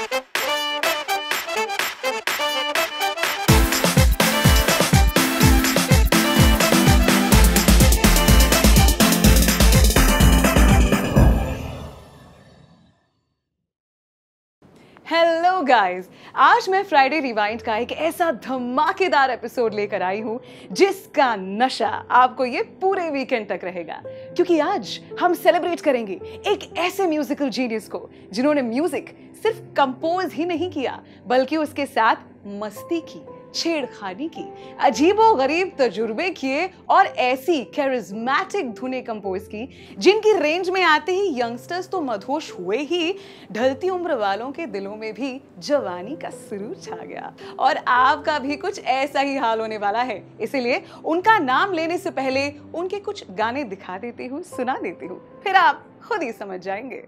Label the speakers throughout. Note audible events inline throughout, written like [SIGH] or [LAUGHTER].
Speaker 1: Thank you. Guys आज मैं Friday rewind का एक ऐसा धमाकेदार एपिसोड लेकर आई हूँ, जिसका नशा आपको ये पूरे वीकेंड तक रहेगा। क्योंकि आज हम सेलिब्रेट करेंगे एक ऐसे म्यूजिकल जीनियस को, जिन्होंने म्यूज़िक सिर्फ़ कंपोज ही नहीं किया, बल्कि उसके साथ मस्ती की। छेड़खानी की। अजीबो गरीब तजुर्बे किए और ऐसी कैरिज्मेटिक धुने कंपोज की, जिनकी रेंज में आते ही यंगस्टर्स तो मधोश हुए ही, ढलती उम्र वालों के दिलों में भी जवानी का सुरूर छा गया। और आपका भी कुछ ऐसा ही हाल होने वाला है। इसीलिए उनका नाम लेने से पहले उनके कुछ गाने दिखा देती हूँ, सुना देती हूँ। फिर आप खुद ही समझ जाएँगे।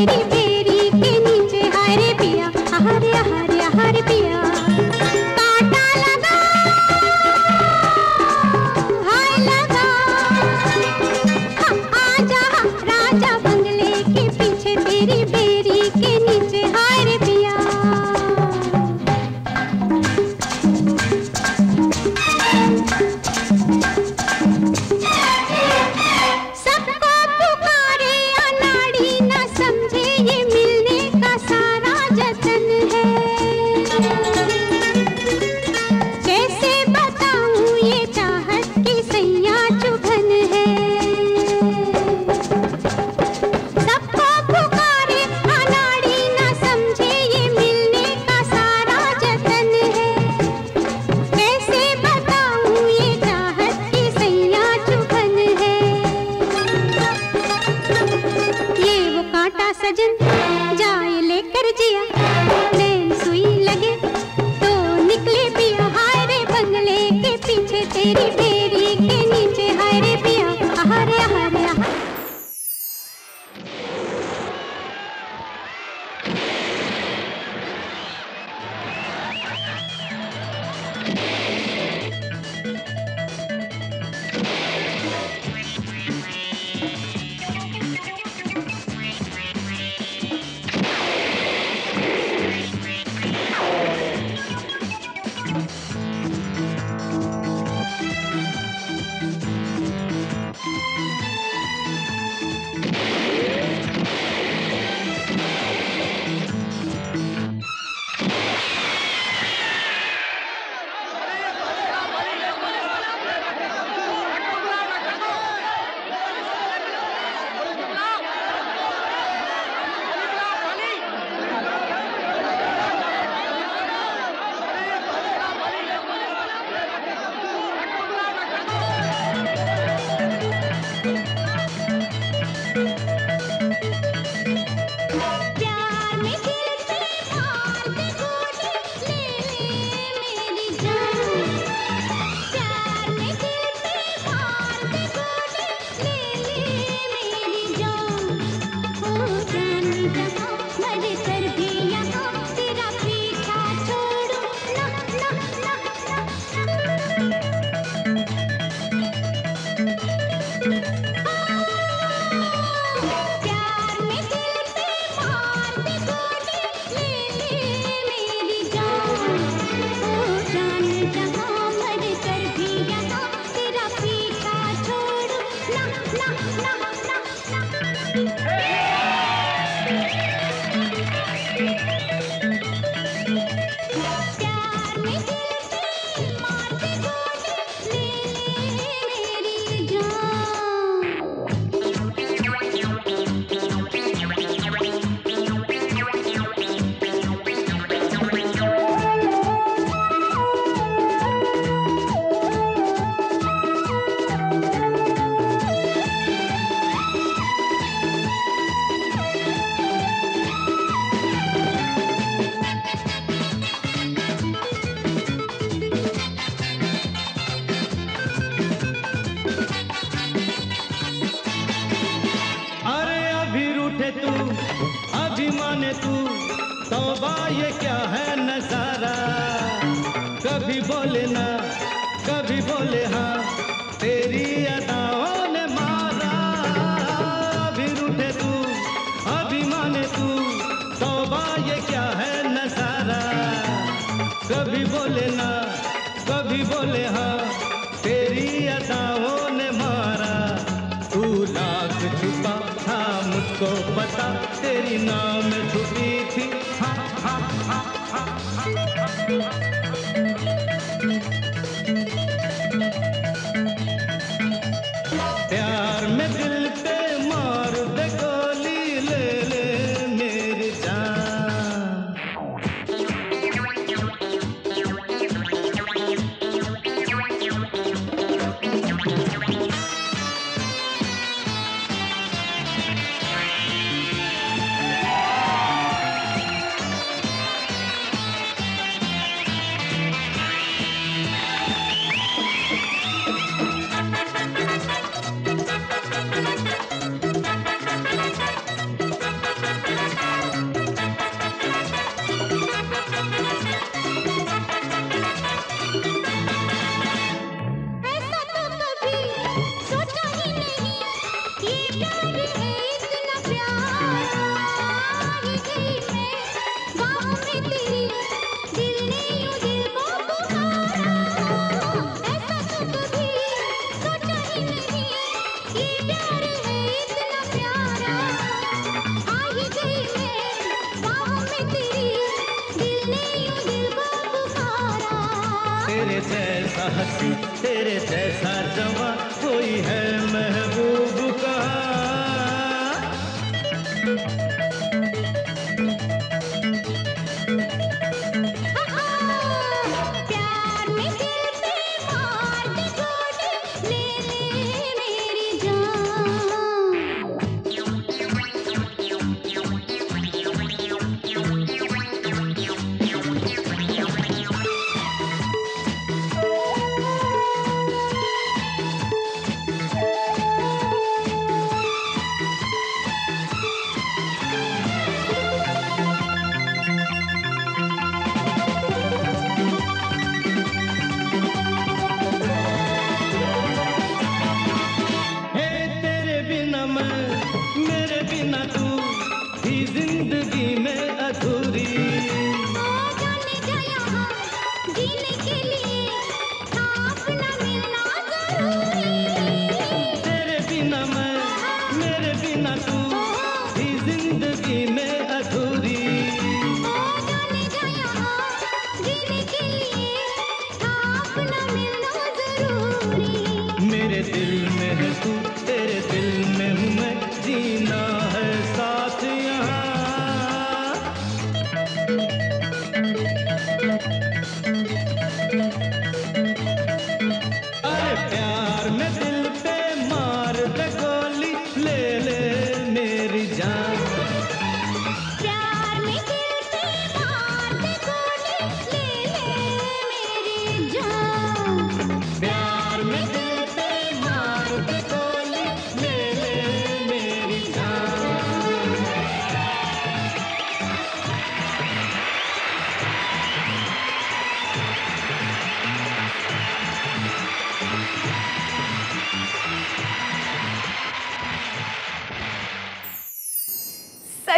Speaker 2: मेरी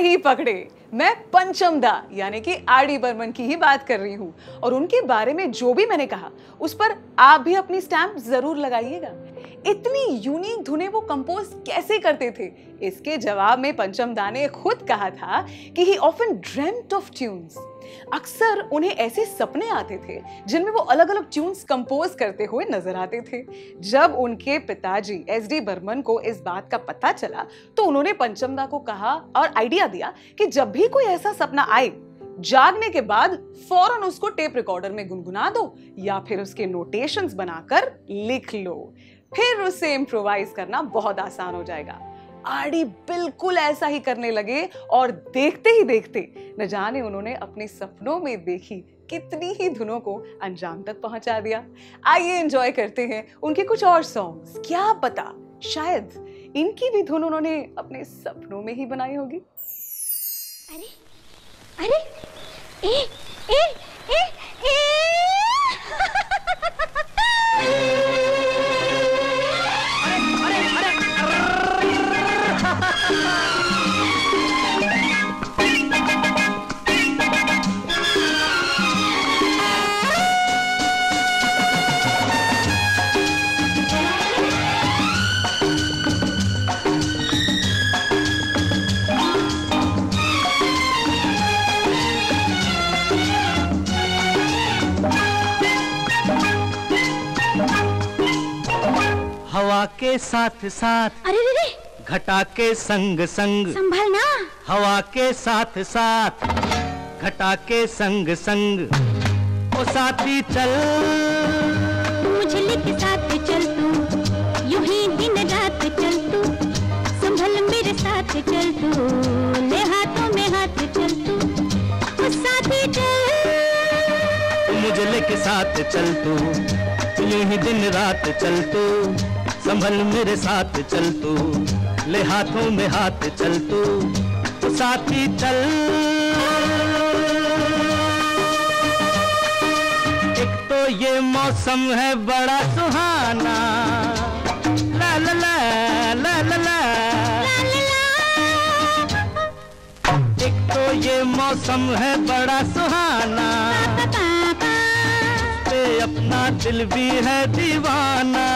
Speaker 1: सही पकड़े। मैं पंचम दा यानी कि आर डी बर्मन की ही बात कर रही हूँ। और उनके बारे में जो भी मैंने कहा, उस पर आप भी अपनी स्टैंप ज़रूर लगाइएगा। इतनी यूनिक धुने वो कंपोज कैसे करते थे? इसके जवाब में पंचम दा ने खुद कहा था कि he often dreamt of tunes अक्सर उन्हें ऐसे सपने आते थे, जिनमें वो अलग अलग ट्यून्स कंपोज करते हुए नज़र आते थे। जब उनके पिताजी एस डी बर्मन को इस बात का पता चला तो उन्होंने पंचमदा को कहा और आइडिया दिया कि जब भी कोई ऐसा सपना आए, जागने के बाद फ़ौरन उसको टेप रिकॉर्डर में गुनगुना दो या फिर उसके नोटेशंस बनाकर लिख लो। फिर उसे इम्प्रोवाइज करना बहुत आसान हो जाएगा। आरडी बिल्कुल ऐसा ही करने लगे और देखते ही देखते न जाने उन्होंने अपने सपनों में देखी कितनी ही धुनों को अंजाम तक पहुँचा दिया। आइए एंजॉय करते हैं उनके कुछ और सॉन्ग्स क्या पता शायद इनकी भी धुन उन्होंने अपने सपनों में ही बनाई होगी।
Speaker 2: अरे अरे ए ए ए ए। [LAUGHS]
Speaker 3: हवा के साथ साथ
Speaker 2: अरे रे रे
Speaker 3: घटा के संग संग
Speaker 2: संभलना।
Speaker 3: हवा के साथ साथ घटा के संग संग ओ साथी चल।
Speaker 2: मुझे के साथ चल तू यूँ ही दिन रात चल तू संभल मेरे साथ चल तू ले हाथों में हाथ चल तू ओ साथी चल।
Speaker 3: मुझे लेके साथ चल तू यूँ ही दिन रात चल तू संभल मेरे साथ चल तू ले हाथों में हाथ चल तू ओ साथी चल। एक तो ये मौसम है बड़ा सुहाना। ला ला ला ला ला ला। एक तो ये मौसम है बड़ा सुहाना। पे अपना दिल भी है दीवाना।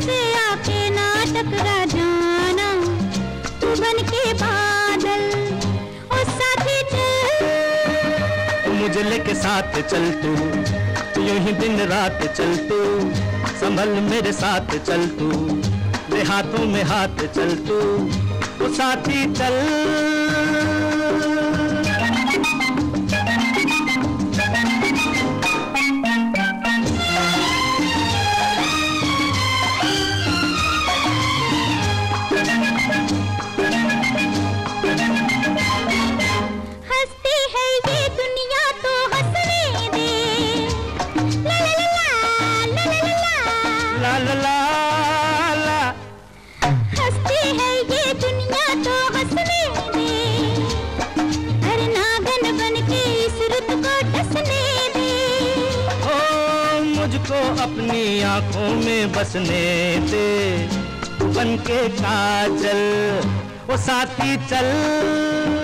Speaker 2: से आके ना टकरा जाना। तू बन के बादल ओ साथी चल।
Speaker 3: मुझे लेके साथ चल तू, यूँ ही दिन रात चल तू। संभल मेरे साथ चल तू ले हाथों में हाथ चल तू। तो साथी चल। आँखों में बसने दे। बनके बन के काजल वो साथी चल।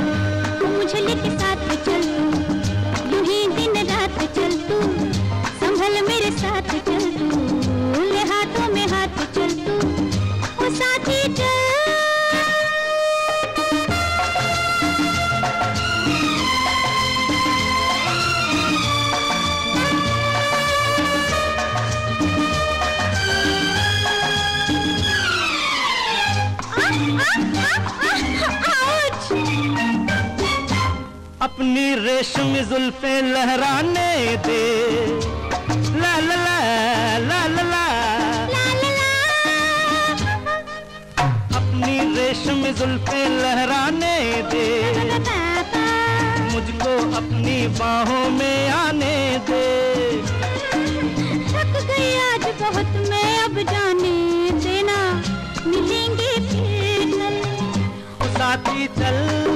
Speaker 3: अपनी रेशमी जुल्फे लहराने दे। ला ला ला ला ला ला। अपनी रेशमी जुल्फे लहराने दे। मुझको अपनी बाहों में आने दे।
Speaker 2: थक गई आज बहुत मैं अब जाने देना। मिलेंगे फिर
Speaker 3: साथी चल।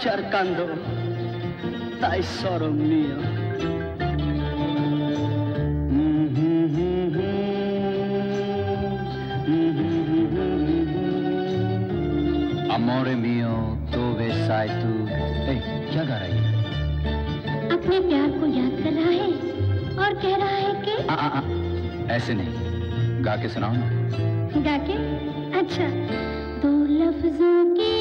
Speaker 3: Cercando, tesoro mio. Amore mio, dove sei tu? Ehi, क्या गा रही है
Speaker 2: अपने प्यार को याद कर रहा है और कह रहा है कि
Speaker 3: आ, आ, आ, ऐसे नहीं गा के सुनाओ ना
Speaker 2: गा के अच्छा दो लफ्जों की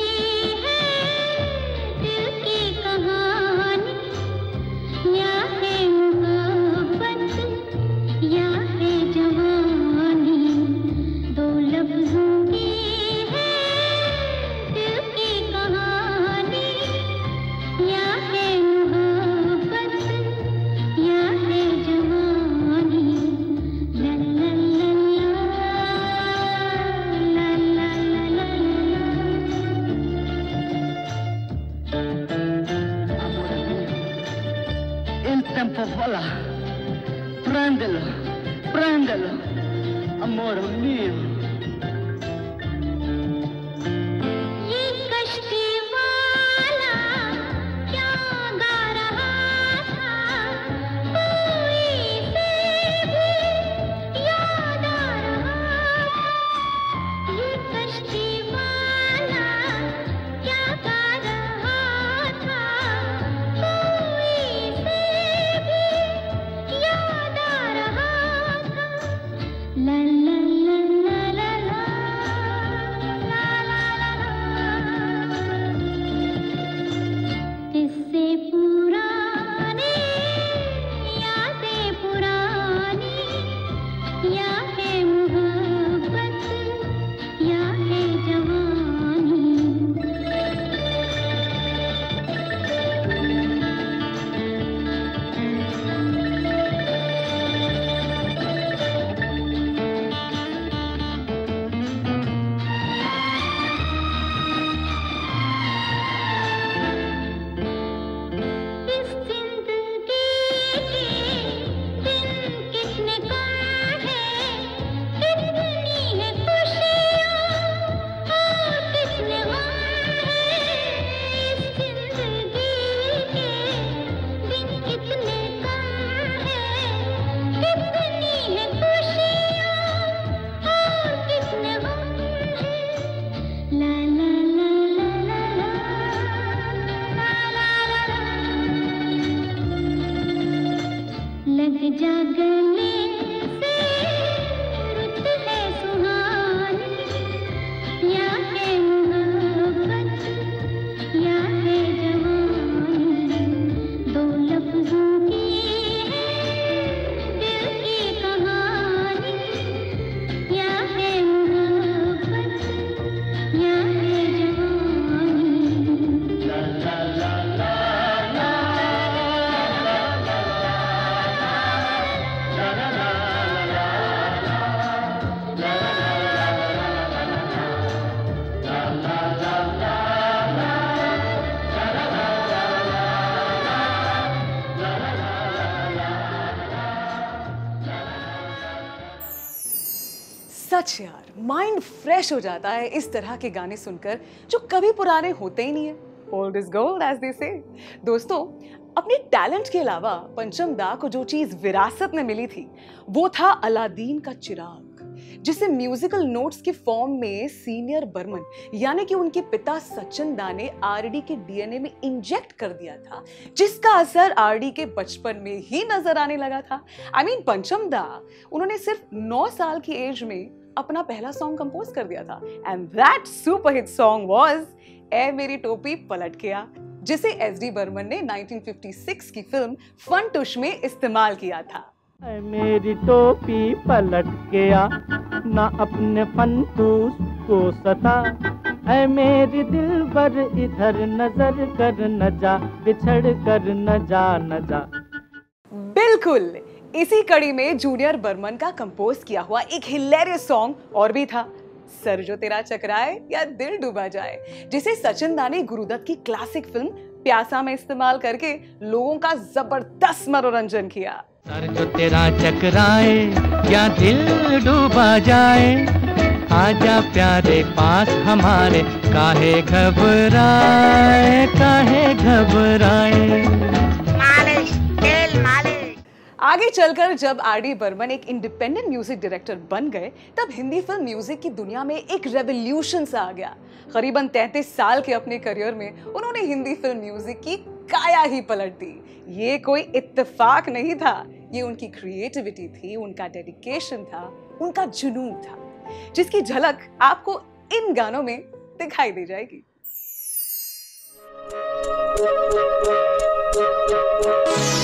Speaker 1: सच यार माइंड फ्रेश हो जाता है इस तरह के गाने सुनकर, जो कभी पुराने होते ही नहीं है। Old is gold as they say दोस्तों, अपने टैलेंट के अलावा पंचम दा को जो चीज़ विरासत में मिली थी, वो था अलादीन का चिराग, जिसे म्यूजिकल नोट्स के फॉर्म में सीनियर बर्मन, यानी कि उनके पिता सचिन दा ने आरडी के डीएनए में इंजेक्ट कर दिया था, जिसका असर आरडी के बचपन में ही नज़र आने लगा था। आई मीन पंचम दा, उन्होंने सिर्फ़ 9 साल की एज में अपना पहला सॉन्ग कंपोज कर दिया था। And that super hit song was a मेरी टोपी पलट गया जिसे एस डी बर्मन ने 1956 की फ़िल्म फन टुश में इस्तेमाल किया था।
Speaker 3: मेरी टोपी पलट आ ना अपने फंतूस को सता। ऐ मेरी दिल पर इधर नज़र कर न जा बिछड़ कर न जा न जा।
Speaker 1: बिल्कुल! इसी कड़ी में जूनियर बर्मन का कंपोज किया हुआ एक हिलेरियस सॉन्ग और भी था। सर जो तेरा चकराए या दिल डूबा जाए, जिसे सचिन दा ने गुरुदत्त की क्लासिक फ़िल्म प्यासा में इस्तेमाल करके लोगों का ज़बरदस्त मनोरंजन किया।
Speaker 3: सर जो तेरा चकराए या दिल डूबा जाए, आजा प्यारे पास हमारे, काहे घबराए काहे घबराए।
Speaker 1: आगे चलकर जब आर डी बर्मन एक इंडिपेंडेंट म्यूज़िक डायरेक्टर बन गए, तब हिंदी फ़िल्म म्यूज़िक की दुनिया में एक रेवोल्यूशन सा आ गया। करीबन 33 साल के अपने करियर में उन्होंने हिंदी फ़िल्म म्यूज़िक की काया ही पलट दी। ये कोई इत्तेफाक नहीं था। ये उनकी क्रिएटिविटी थी, उनका डेडिकेशन था, उनका जुनून था, जिसकी झलक आपको इन गानों में दिखाई दे जाएगी।
Speaker 2: रोज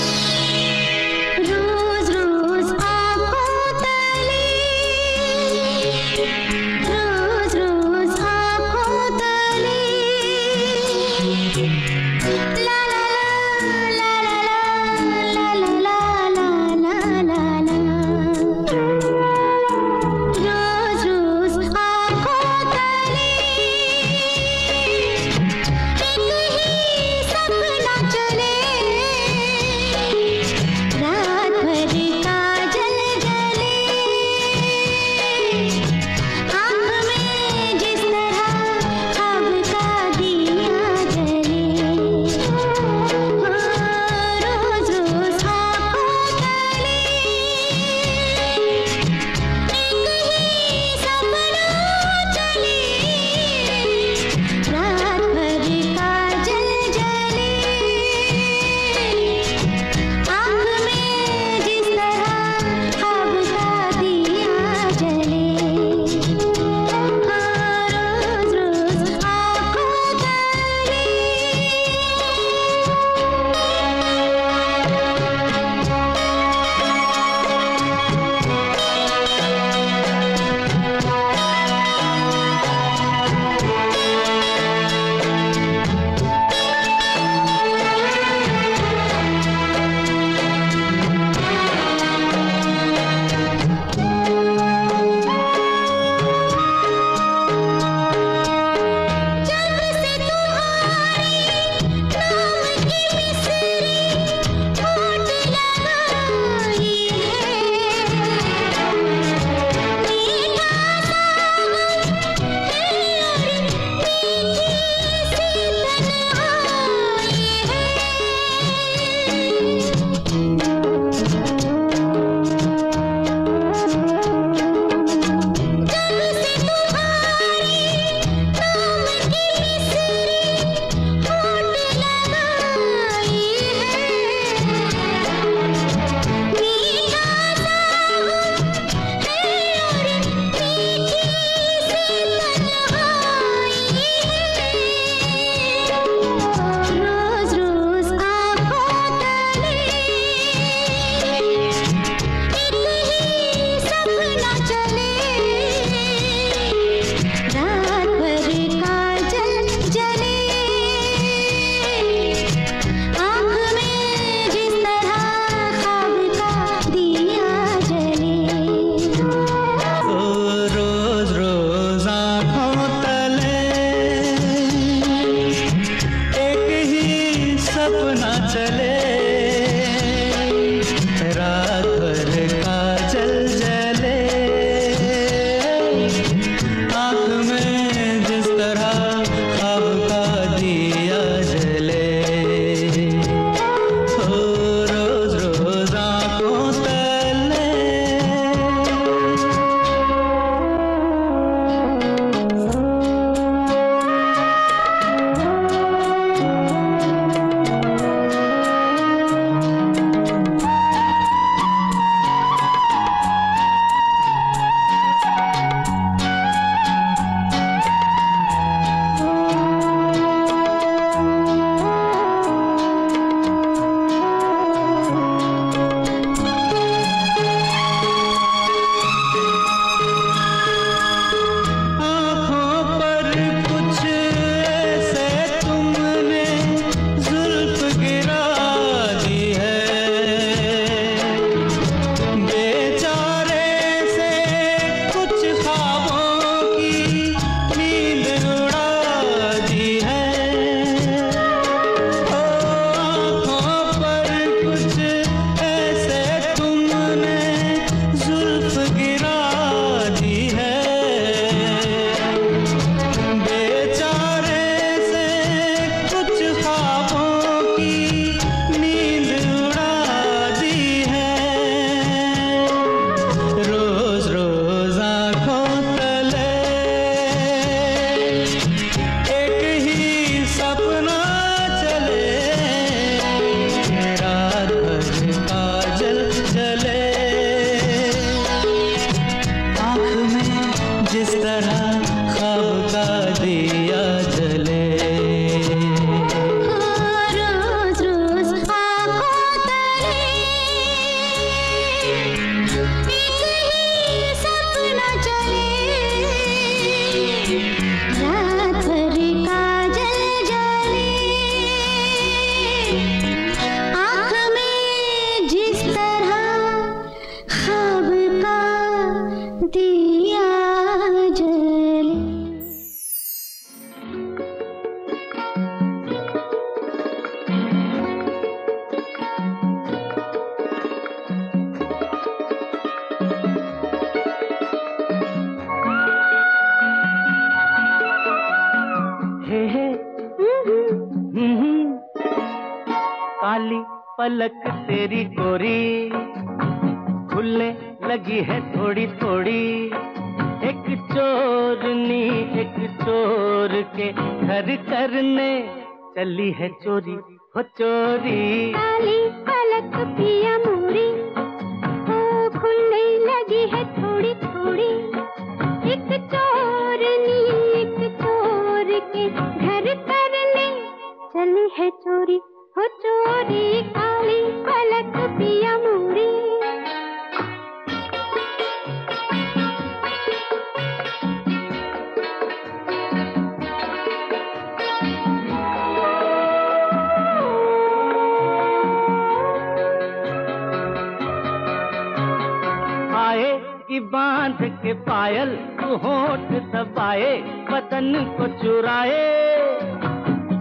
Speaker 2: होठ
Speaker 3: दबाए, बदन को चुराए,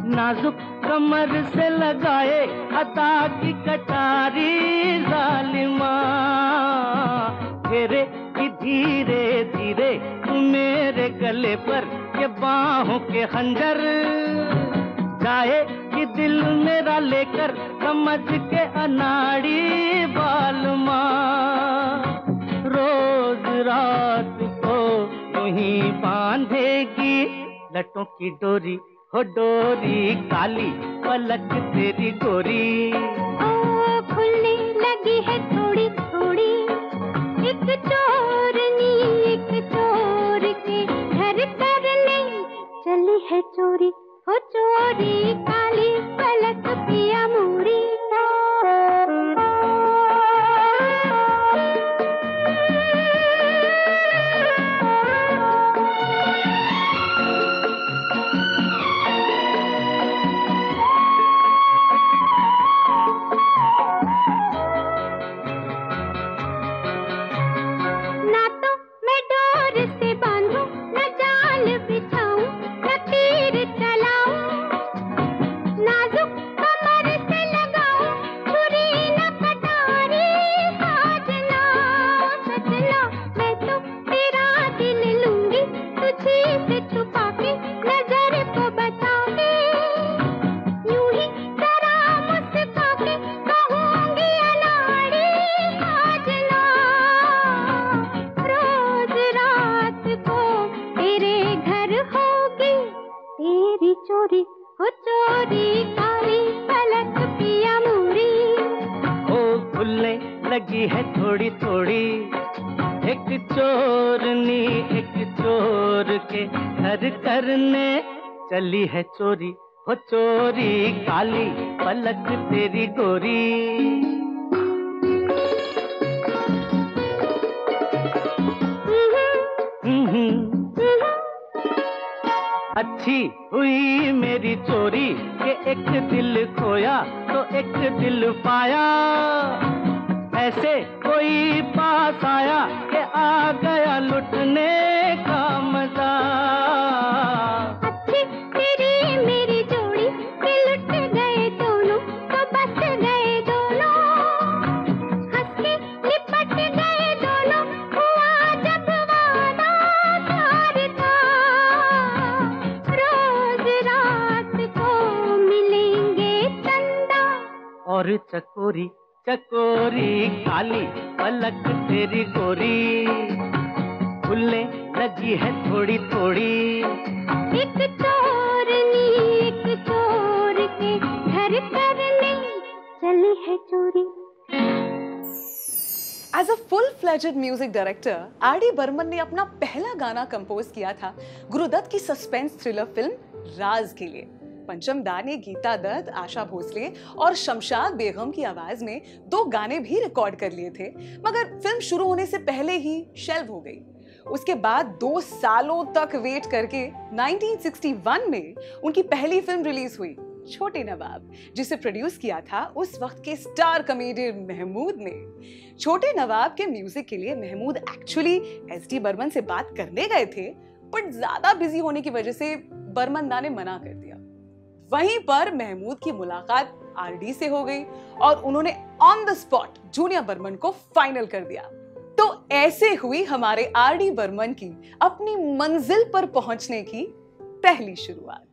Speaker 3: नाजुक कमर से लगाए अदा की कटारी जालिमा। कि धीरे धीरे मेरे गले पर ये बाहों के खंजर। जाए कि दिल मेरा लेकर, समझ के अनाड़ी बालमा। वही बांधेगी। लटों की डोरी, हो डोरी, काली पलक तेरी गोरी।
Speaker 2: ओ, खुलने लगी है थोड़ी थोड़ी। एक चोरनी एक चोर के घर करने चली है चोरी, हो चोरी, काली पलक पिया मोरी।
Speaker 3: करने चली है चोरी। हो चोरी, काली पलक तेरी गोरी। अच्छी हुई मेरी चोरी, के एक दिल खोया तो एक दिल पाया। ऐसे कोई पास आया, कि आ गया लुटने। चकोरी चकोरी काली पलक तेरी गोरी। खुलने लगी है थोड़ी थोड़ी।
Speaker 2: एक चोरनी एक चोर के घर करने चली है चोरी।
Speaker 1: As a full fledged music director R D Burman ने अपना पहला गाना कंपोज किया था गुरुदत्त की सस्पेंस थ्रिलर फ़िल्म राज के लिए। पंचम दा ने गीता दत्त, आशा भोसले और शमशाद बेगम की आवाज़ में दो गाने भी रिकॉर्ड कर लिए थे। मगर फ़िल्म शुरू होने से पहले ही शेल्व हो गई। उसके बाद दो सालों तक वेट करके 1961 में उनकी पहली फ़िल्म रिलीज़ हुई, छोटे नवाब, जिसे प्रोड्यूस किया था उस वक्त के स्टार कमेडियन महमूद ने। छोटे नवाब के म्यूज़िक के लिए Mahmood actually S D Burman से बात करने गए थे बट ज़्यादा बिज़ी होने की वजह से बर्मन दा ने मना कर दिया। वहीं पर महमूद की मुलाकात आरडी से हो गई और उन्होंने on the spot junior Burman को फाइनल कर दिया। तो ऐसे हुई हमारे आरडी बर्मन की अपनी मंजिल पर पहुँचने की पहली शुरुआत।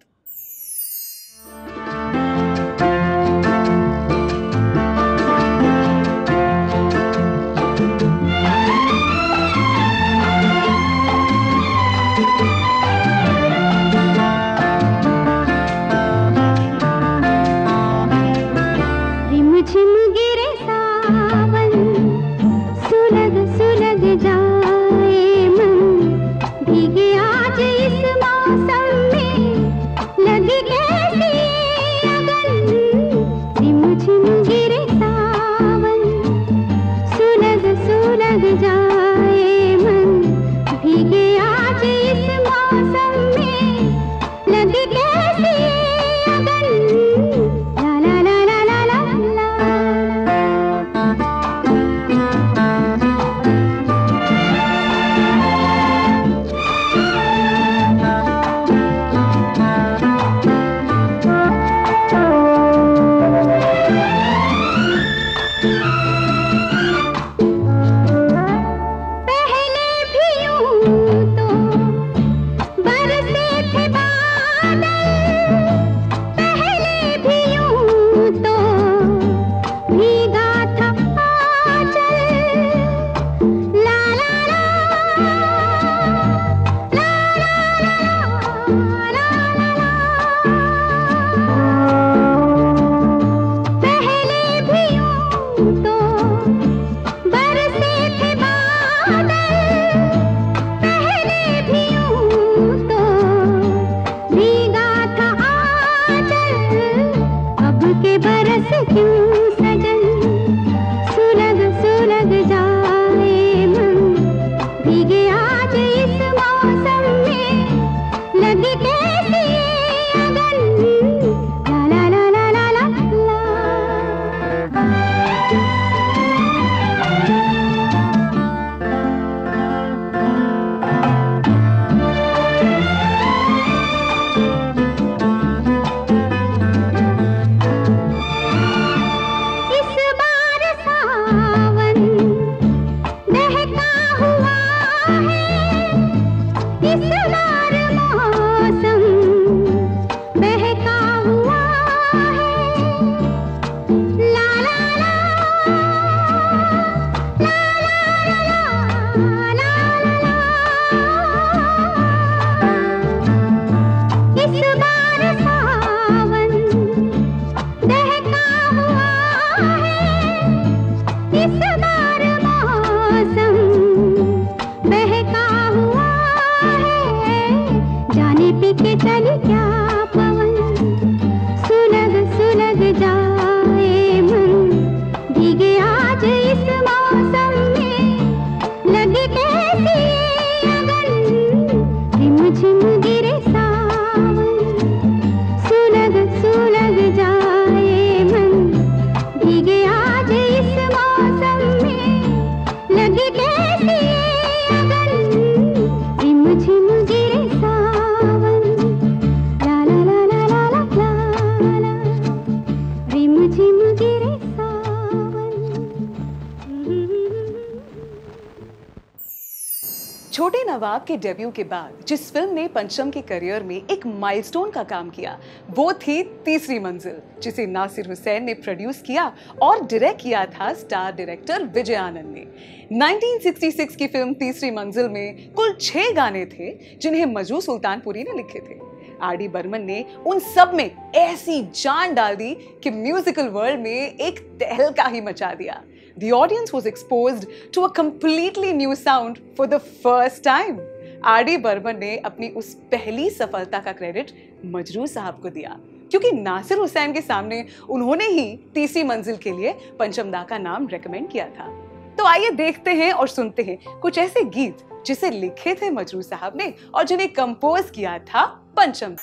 Speaker 1: नवाब के डेब्यू के बाद जिस फ़िल्म ने पंचम के करियर में एक माइलस्टोन का काम किया, वो थी तीसरी मंजिल, जिसे नासिर हुसैन ने प्रोड्यूस किया और डायरेक्ट किया था स्टार डायरेक्टर विजय आनंद ने 1966 की फ़िल्म तीसरी मंजिल में कुल छह गाने थे, जिन्हें मजरू सुल्तानपुरी ने लिखे थे। आर डी बर्मन ने उन सब में ऐसी जान डाल दी कि म्यूजिकल वर्ल्ड में एक तहलका ही मचा दिया। The audience was exposed to a completely new sound for the first time. R Burman ने अपनी उस पहली सफलता का क्रेडिट मजरू साहब को दिया। क्योंकि नासिर हुसैन के सामने उन्होंने ही तीसरी मंजिल के लिए पंचमदा का नाम रेकमेंड किया था। तो आइए देखते हैं और सुनते हैं कुछ ऐसे गीत जिसे लिखे थे मजरू साहब ने और जिन्हें कंपोज किया था पंचम।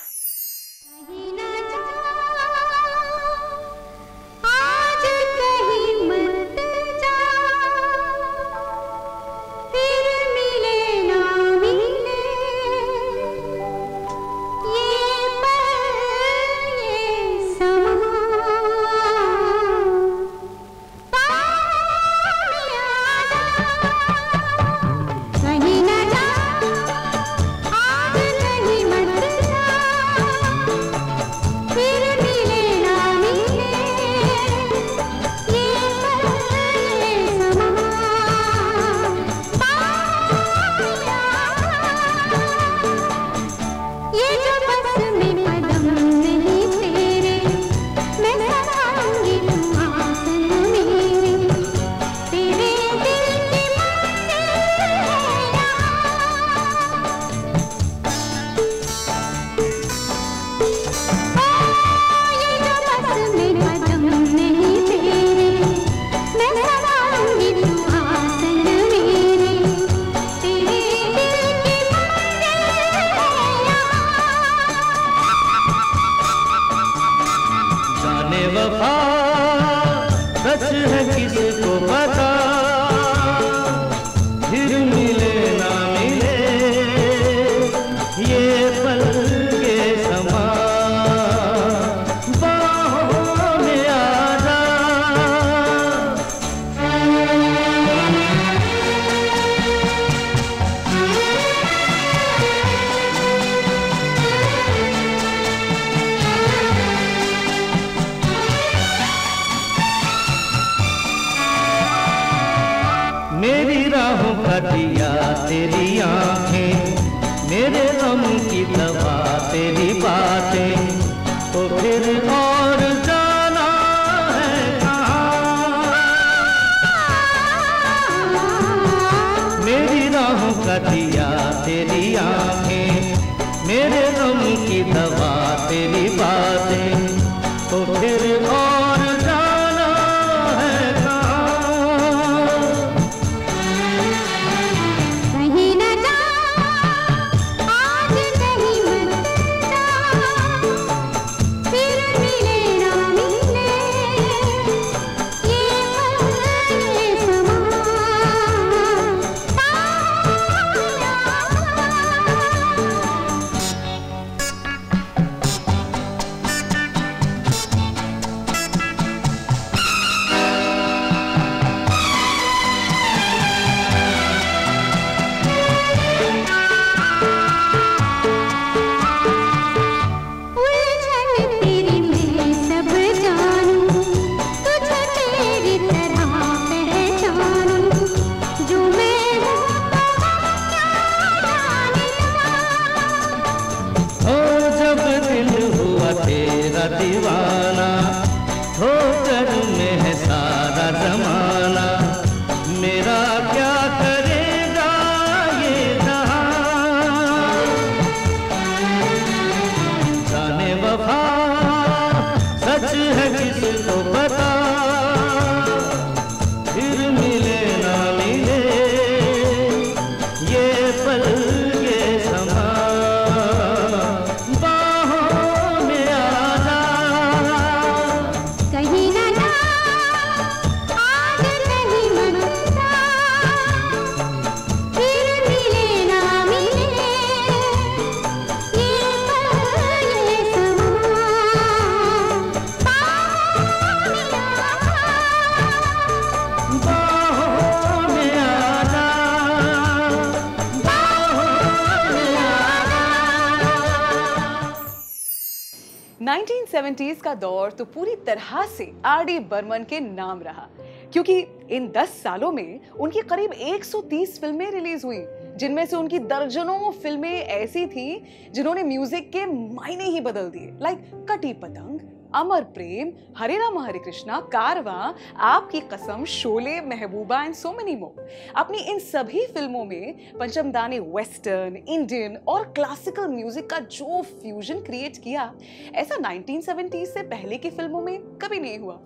Speaker 3: का
Speaker 1: दौर तो पूरी तरह से आर डी बर्मन के नाम रहा, क्योंकि इन 10 सालों में उनकी करीब 130 फ़िल्में रिलीज़ हुई, जिनमें से उनकी दर्जनों फ़िल्में ऐसी थी जिन्होंने म्यूज़िक के मायने ही बदल दिए लाइक कटी पतंग अमर प्रेम, हरे राम, हरे Krishna, Caravan, Aapki Kasam, Sholay, Mehbooba and so many more अपनी इन सभी फ़िल्मों में पंचमदा ने वेस्टर्न इंडियन और क्लासिकल म्यूज़िक का जो फ्यूजन क्रिएट किया, ऐसा 1970s से पहले की फ़िल्मों में कभी नहीं हुआ।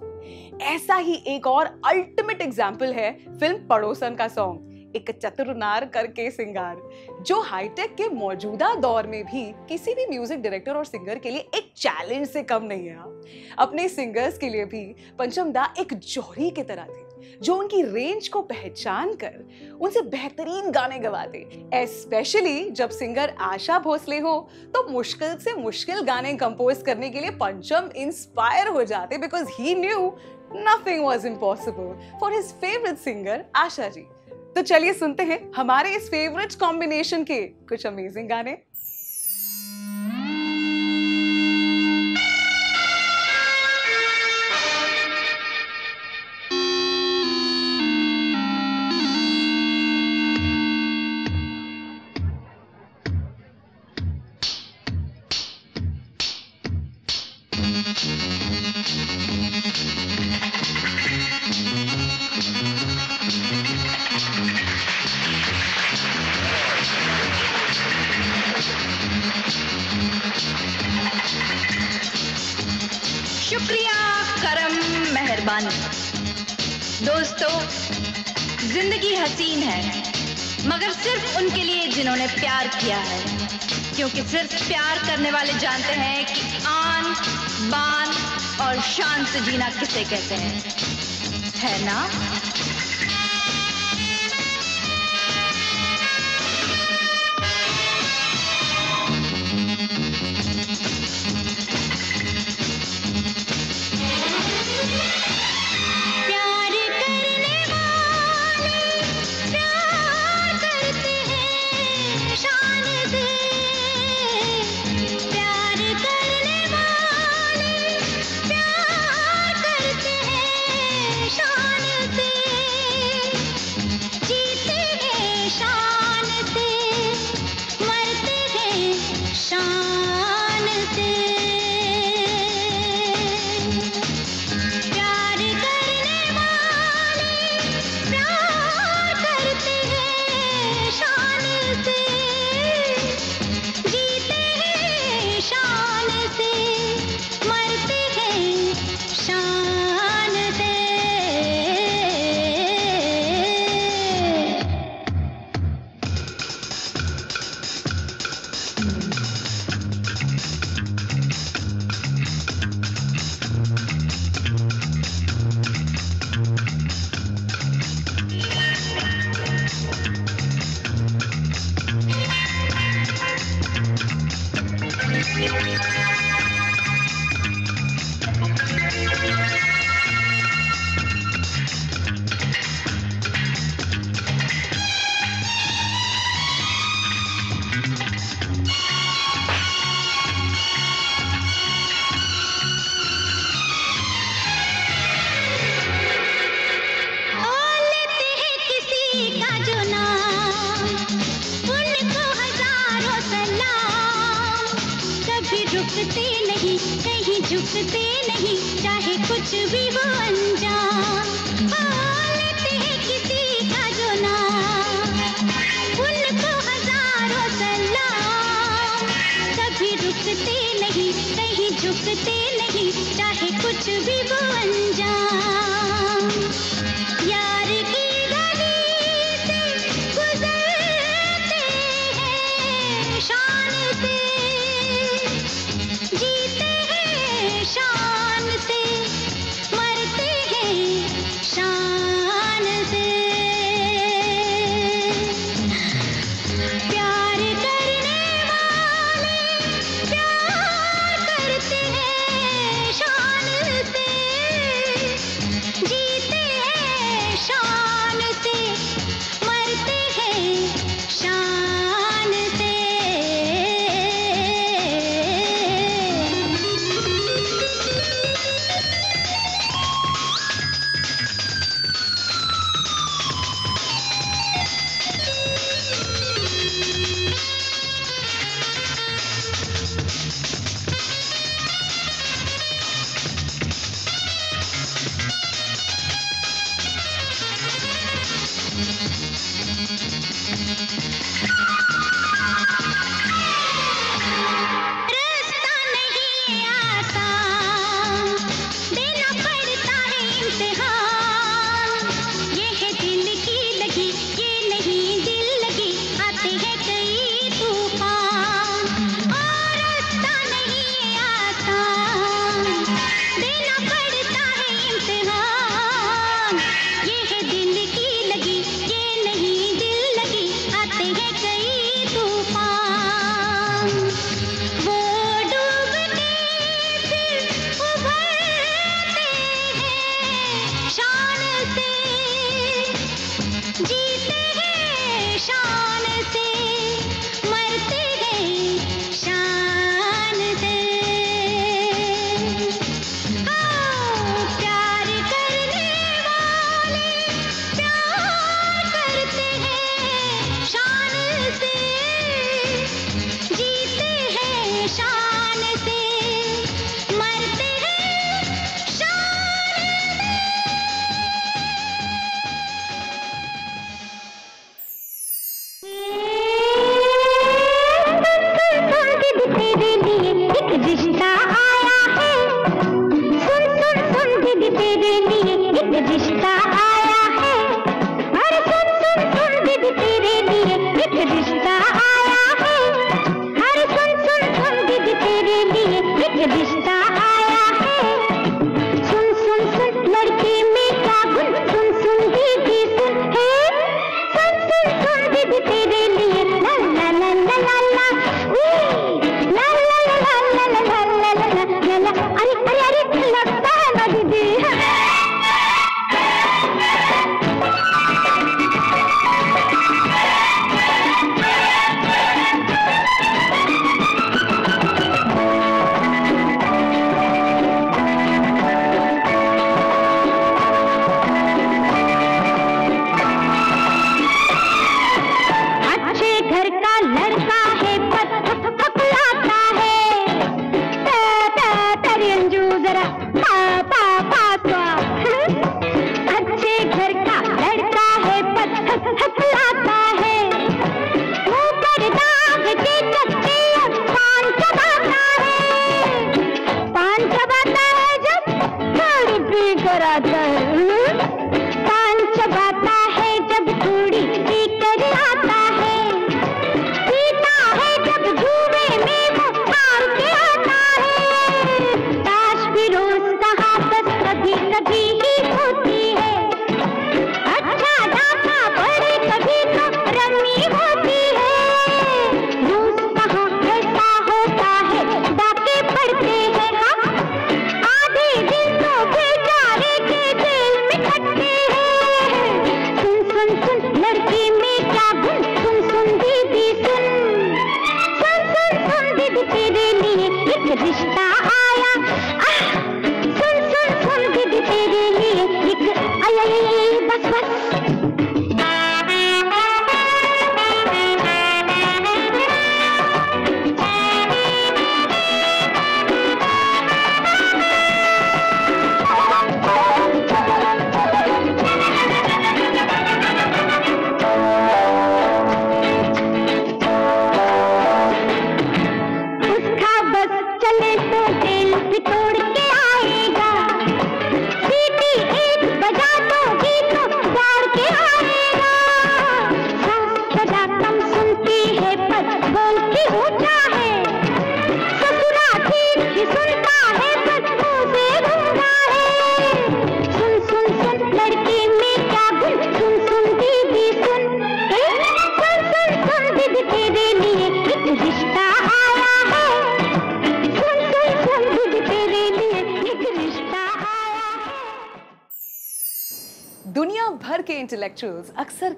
Speaker 1: ऐसा ही एक और अल्टीमेट एग्ज़ाम्पल है फ़िल्म पड़ोसन का सॉन्ग एक चतुरनार करके सिंगार, जो हाईटेक के मौजूदा दौर में भी किसी भी म्यूज़िक डायरेक्टर और सिंगर के लिए एक चैलेंज से कम नहीं है अपने सिंगर्स के लिए भी पंचम दा एक जौहरी की तरह थे, जो उनकी रेंज को पहचान कर उनसे बेहतरीन गाने गवाते। स्पेशली जब सिंगर आशा भोसले हो तो मुश्किल से मुश्किल गाने कंपोज करने के लिए पंचम इंस्पायर हो जाते because he knew nothing was impossible for his favourite singer Asha ji तो चलिए सुनते हैं हमारे इस फेवरेट कॉम्बिनेशन के कुछ अमेजिंग गाने।
Speaker 4: दोस्तों, ज़िंदगी हसीन है, मगर सिर्फ़ उनके लिए जिन्होंने प्यार किया है। क्योंकि सिर्फ़ प्यार करने वाले जानते हैं कि आन, बान और शान से जीना किसे कहते हैं। है ना?
Speaker 2: हाँ, रुकते नहीं, कहीं झुकते नहीं, चाहे कुछ भी वो अंजाम। हज़ारों रुकते नहीं, कहीं झुकते नहीं, चाहे कुछ भी हो
Speaker 1: अंजाम।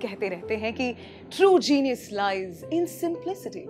Speaker 1: कहते रहते हैं कि true genius lies in simplicity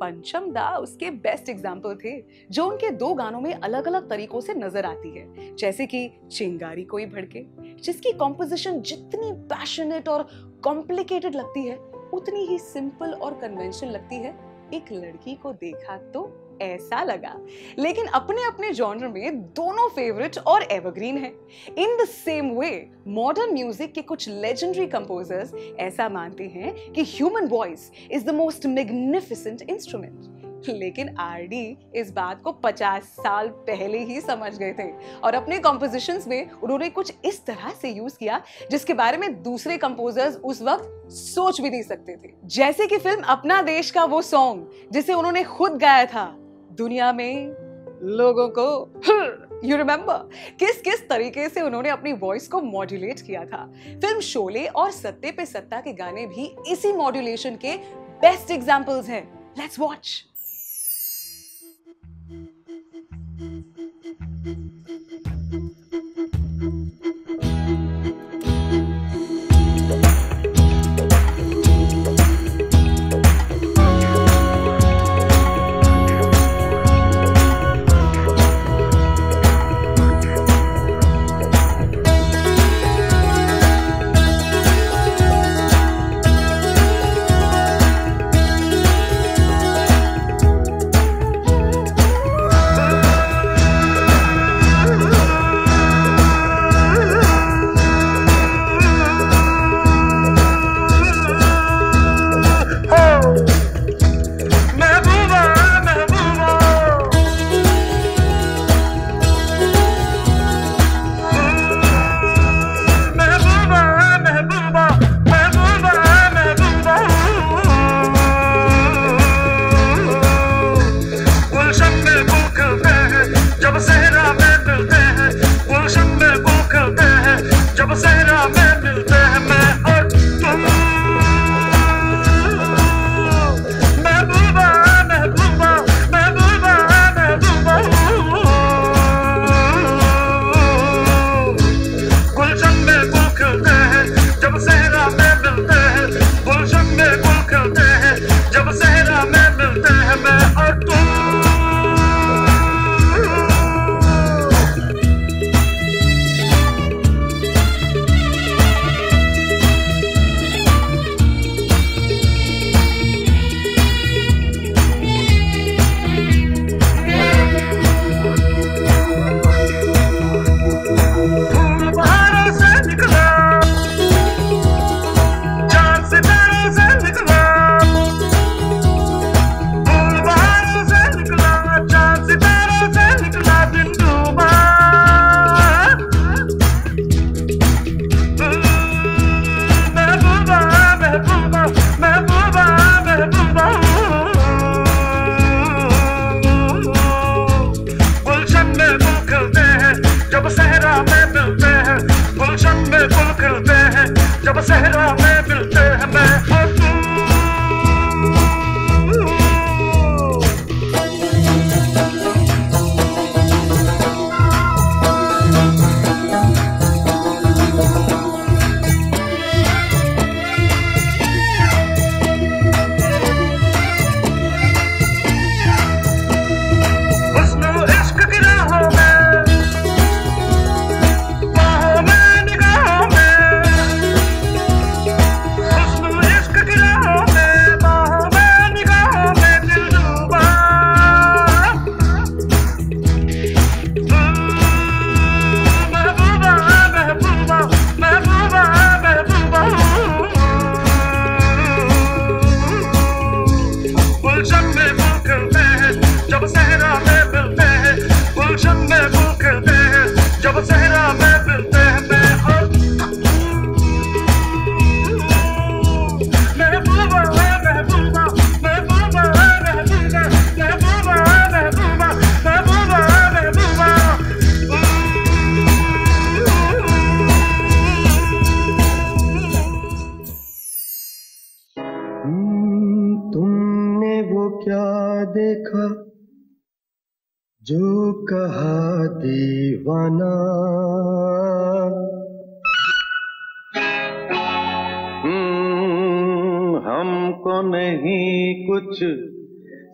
Speaker 1: Pancham da उसके बेस्ट एग्ज़ाम्पल थे, जो उनके दो गानों में अलग अलग तरीकों से नज़र आती है। जैसे कि चिंगारी कोई भड़के, जिसकी कॉम्पोजिशन जितनी पैशनेट और कॉम्प्लिकेटेड लगती है, उतनी ही सिंपल और कन्वेंशनल लगती है। एक लड़की को देखा तो ऐसा लगा। लेकिन अपने अपने जॉनर में दोनों फेवरेट और एवरग्रीन हैं। In the same way modern music के कुछ लेजेंडरी कंपोजर्स ऐसा मानते हैं कि human voice is the most magnificent instrument लेकिन आरडी इस बात को 50 साल पहले ही समझ गए थे और अपने कॉम्पोजिशंस में उन्होंने कुछ इस तरह से यूज़ किया जिसके बारे में दूसरे कंपोजर्स उस वक्त सोच भी नहीं सकते थे। जैसे कि फ़िल्म अपना देश का वो सॉन्ग जिसे उन्होंने खुद गाया था। दुनिया में लोगों को यू रिमेम्बर किस किस तरीके से उन्होंने अपनी वॉइस को मॉड्यूलेट किया था? फ़िल्म शोले और सत्ते पे सत्ता के गाने भी इसी मॉड्यूलेशन के बेस्ट एग्जाम्पल्स हैं। लेट्स वॉच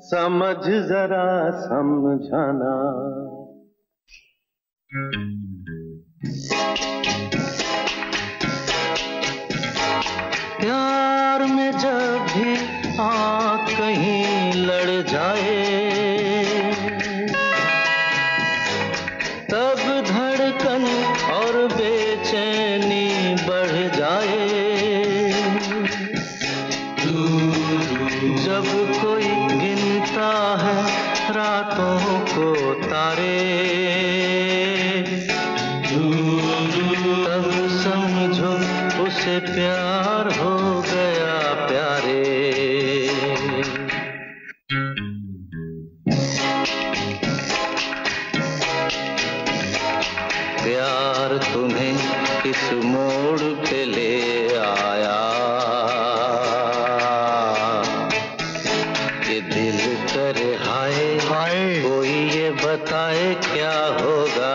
Speaker 3: समझ जरा समझाना। प्यार में जब भी आ कहीं लड़ जाए सारे दिल कर आए कोई ये बताए क्या होगा?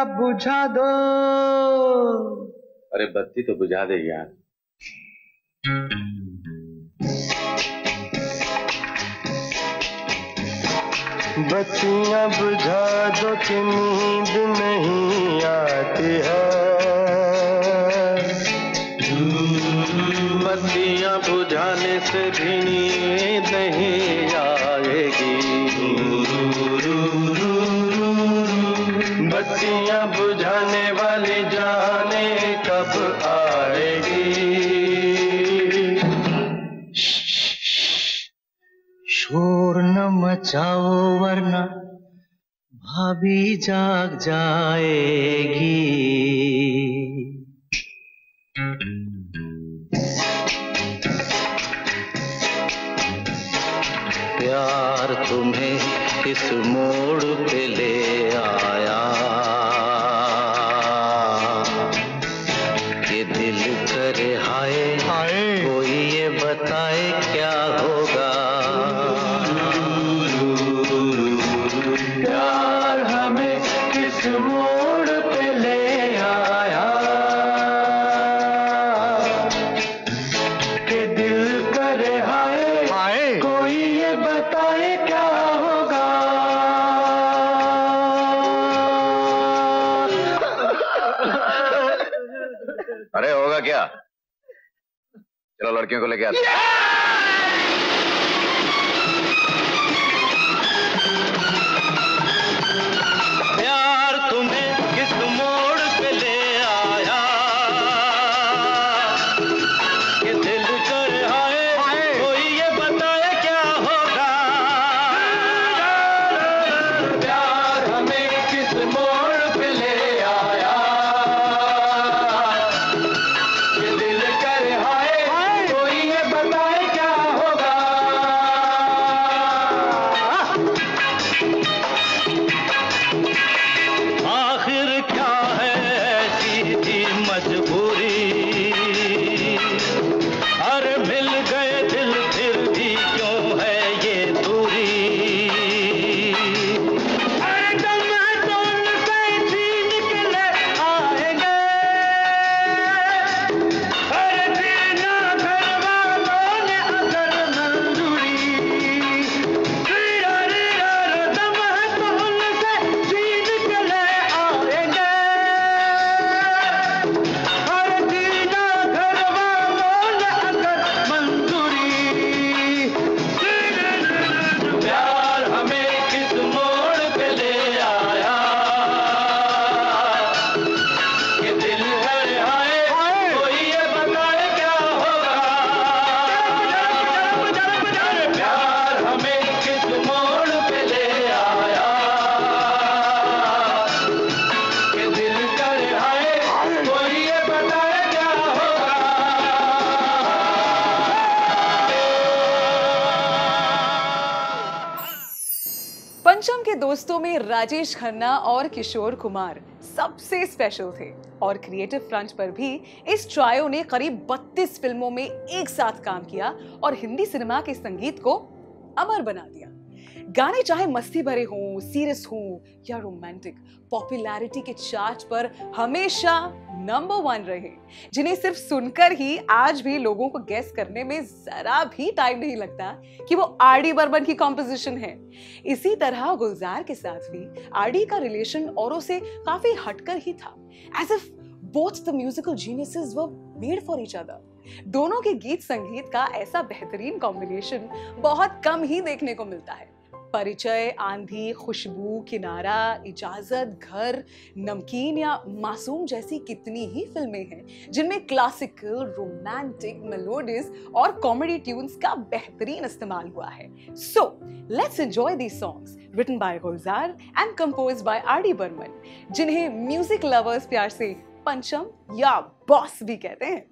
Speaker 3: जरा बुझा दो।
Speaker 5: अरे बत्ती तो बुझा दे यार।
Speaker 3: बत्तियाँ बुझा दो कि नींद नहीं आती है। बत्तियाँ बुझाने से भी जाग जाएगी।
Speaker 5: अरे होगा क्या चलो लड़कियों को लेके आते
Speaker 1: हैं। राजेश खन्ना और किशोर कुमार सबसे स्पेशल थे। और क्रिएटिव फ्रंट पर भी इस ट्रायो ने करीब 32 फ़िल्मों में एक साथ काम किया और हिंदी सिनेमा के संगीत को अमर बना दिया। गाने चाहे मस्ती भरे हों सीरियस हों या रोमांटिक पॉपुलैरिटी के चार्ट पर हमेशा नंबर वन रहे। जिन्हें सिर्फ़ सुनकर ही आज भी लोगों को गेस करने में जरा भी टाइम नहीं लगता कि वो आर डी बर्मन की कॉम्पोजिशन है। इसी तरह गुलजार के साथ भी आर डी का रिलेशन औरों से काफ़ी हटकर ही था। As if both the musical geniuses were made for each other दोनों के गीत संगीत का ऐसा बेहतरीन कॉम्बिनेशन बहुत कम ही देखने को मिलता है। परिचय, आंधी, खुशबू, किनारा, इजाज़त, घर, नमकीन या मासूम जैसी कितनी ही फ़िल्में हैं, जिनमें क्लासिकल रोमांटिक मेलोडीज और कॉमेडी ट्यून्स का बेहतरीन इस्तेमाल हुआ है। So let's enjoy these songs written by Gulzar and composed by R D Burman जिन्हें म्यूज़िक लवर्स प्यार से पंचम या बॉस भी कहते हैं।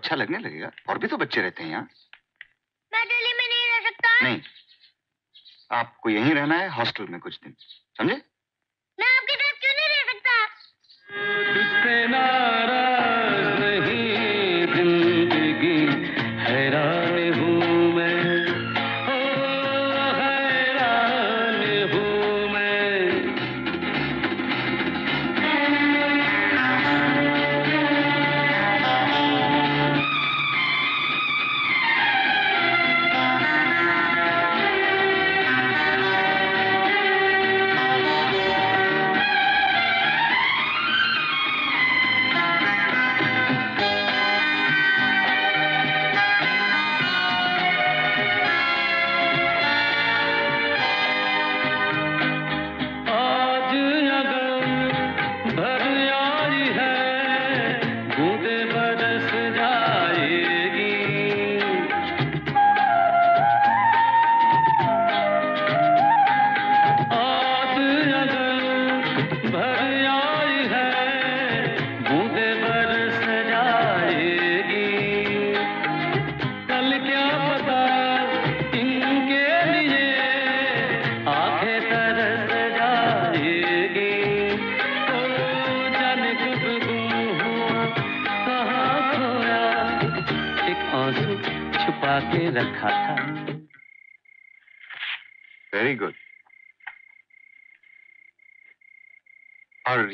Speaker 2: अच्छा
Speaker 6: लगने लगेगा। और भी तो बच्चे रहते हैं यहाँ।
Speaker 2: मैं दिल्ली में नहीं रह सकता।
Speaker 6: नहीं। आपको यहीं रहना है हॉस्टल में कुछ दिन। समझे?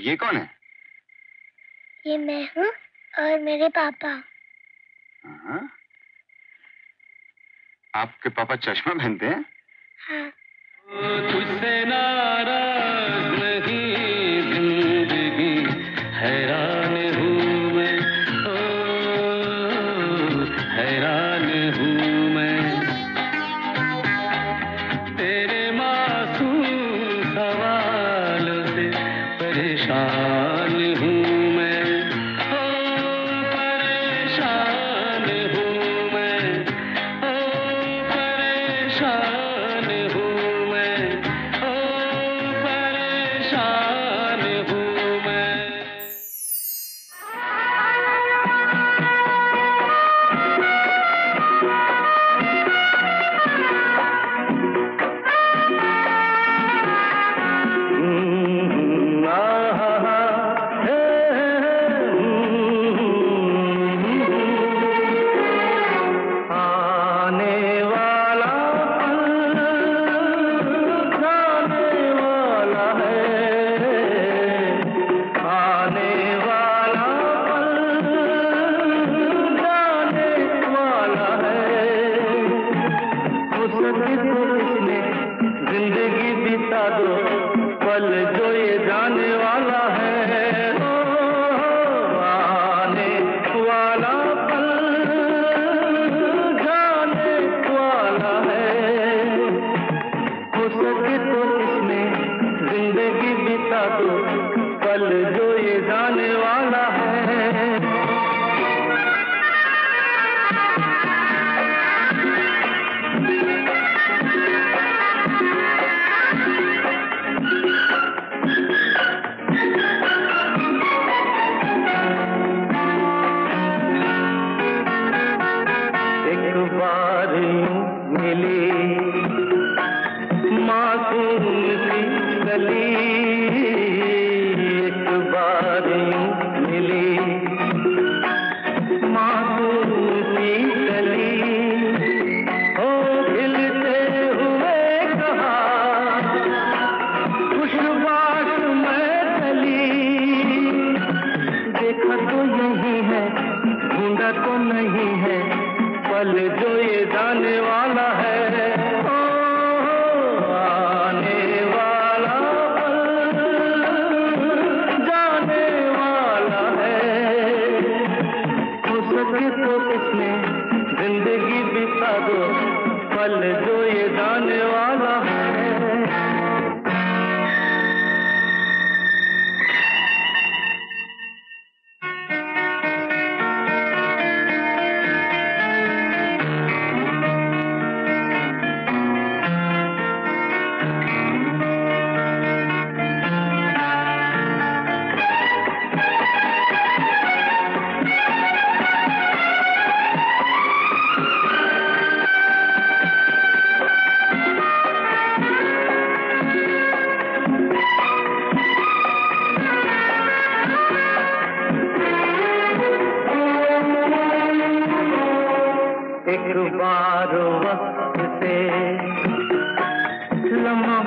Speaker 6: ये कौन है?
Speaker 2: ये मैं हूँ और मेरे पापा।
Speaker 6: हाँ? आपके पापा चश्मा पहनते हैं?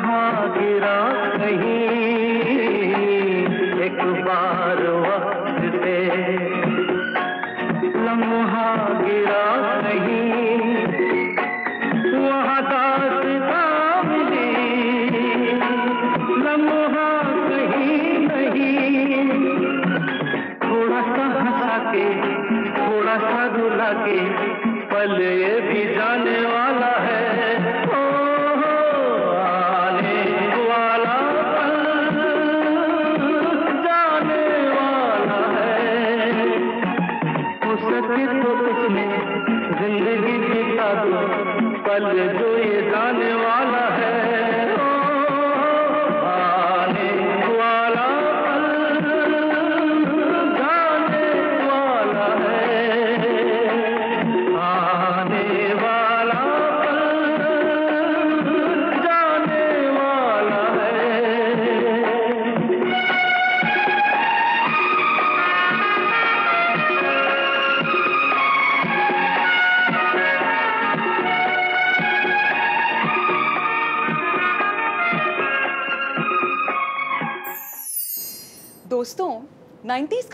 Speaker 7: था कहीं? एक बार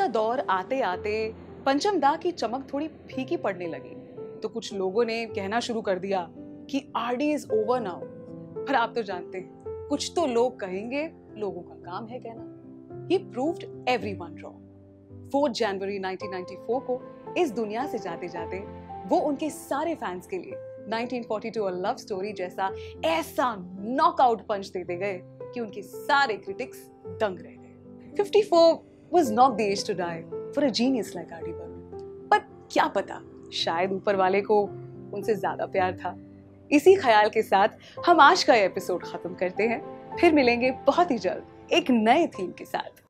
Speaker 1: 90s का दौर आते आते पंचम दा की चमक थोड़ी फीकी पड़ने लगी। तो कुछ लोगों ने कहना शुरू कर दिया कि आरडी इज़ ओवर नाउ। पर आप तो जानते हैं, कुछ तो लोग कहेंगे, लोगों का काम है कहना। ही प्रूव्ड एवरीवन रॉन्ग 4 जनवरी 1994 को इस दुनिया से जाते जाते वो उनके सारे फैंस के लिए 1942 अ लव स्टोरी जैसा ऐसा नॉकआउट पंच देते गए कि उनके सारे क्रिटिक्स दंग रह गए। 54 was not the age to die for a genius like R.D. Burman. पर क्या पता, शायद ऊपर वाले को उनसे ज़्यादा प्यार था इसी ख्याल के साथ हम आज का एपिसोड खत्म करते हैं फिर मिलेंगे बहुत ही जल्द एक नए थीम के साथ